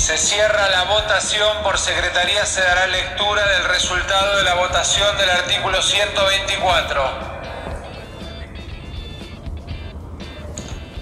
Se cierra la votación. Por secretaría se dará lectura del resultado de la votación del artículo 124.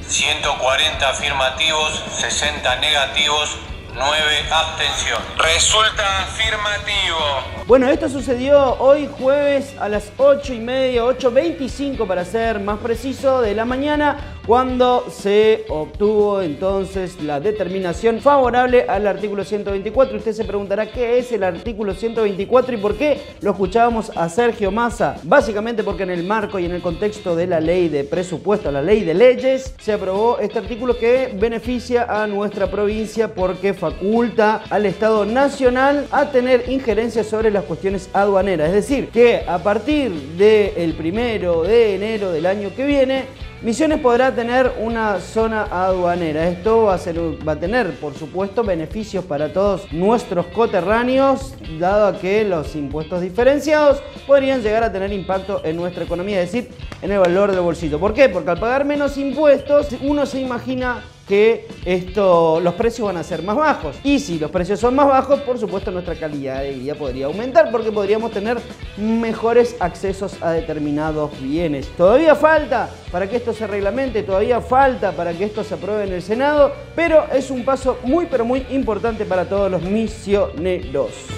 140 afirmativos, 60 negativos, 9 abstención. Resulta afirmativo. Bueno, esto sucedió hoy jueves a las 8 y media, 8.25 para ser más preciso, de la mañana cuando se obtuvo entonces la determinación favorable al artículo 124. Usted se preguntará qué es el artículo 124 y por qué lo escuchábamos a Sergio Massa. Básicamente porque en el marco y en el contexto de la ley de presupuesto, la ley de leyes, se aprobó este artículo que beneficia a nuestra provincia porque faculta al Estado Nacional a tener injerencia sobre las cuestiones aduaneras. Es decir, que a partir del primero de enero del año que viene, Misiones podrá tener una zona aduanera. Esto va a, tener, por supuesto, beneficios para todos nuestros coterráneos, dado a que los impuestos diferenciados podrían llegar a tener impacto en nuestra economía, es decir, en el valor del bolsillo. ¿Por qué? Porque al pagar menos impuestos, uno se imagina que esto, los precios van a ser más bajos. Y si los precios son más bajos, por supuesto nuestra calidad de vida podría aumentar porque podríamos tener mejores accesos a determinados bienes. Todavía falta para que esto se reglamente, todavía falta para que esto se apruebe en el Senado, pero es un paso muy pero muy importante para todos los misioneros.